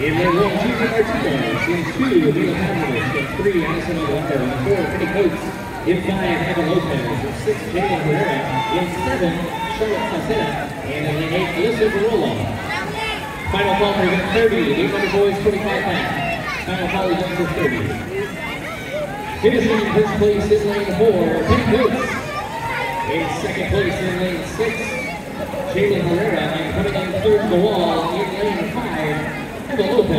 In lane one, Gigi Martinez. In two, Mila Pavlovich. In three, Addison Alvarado. In four, Penny Coates. In five, Evan Lopez. In six, Jalen Herrera. In seven, Charlotte Sacena. And in eight, Alyssa Barolo. Final call for event 30, 800 boys, 25 pounds. Final call event for 30. Finishing in first place in lane four, Penny Coates. In second place in lane six, Jalen Herrera. And coming in third to the wall in lane five,